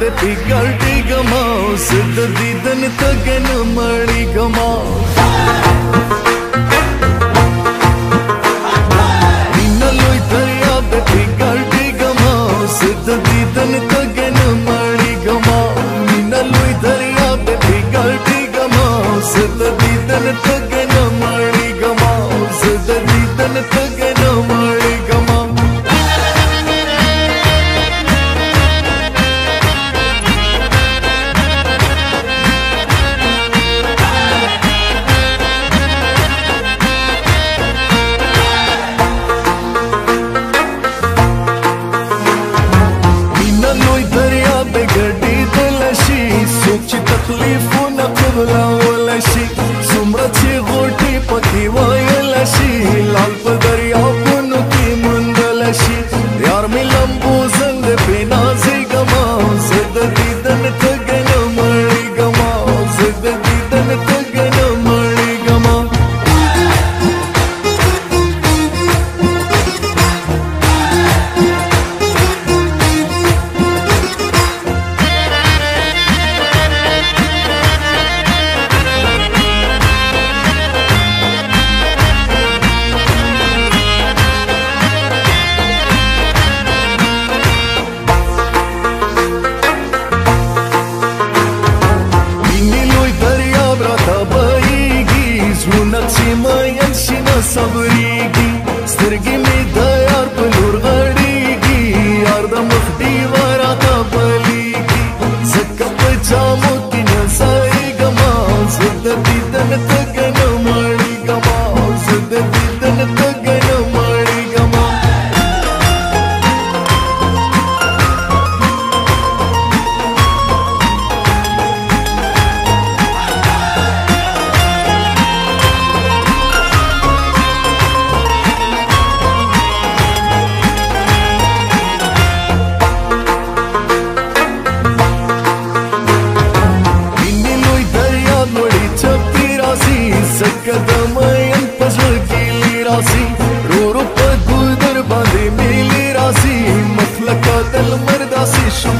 திகழ்த்திகமா சித்ததிதன் தகன மணிகமா நின்னலோய் தயாத திகழ்த்திகமா சித்ததிதன் தகன மணிகமா நின்னலோய் தயாத திகழ்த்திகமா சித்ததிதன் தகன மணிகமா சித்ததிதன் தகன மணி Fatima'yın şina salı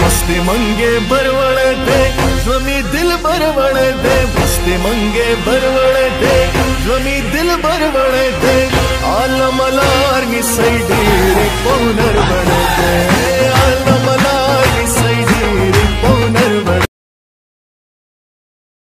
मस्ती मंगे बरवण दे स्वमी दिल बरवण दे मस्ती मंगे बरवण दे स्वमी दिल बरवण दे आलमलार मी सैडी रे पौनर बण दे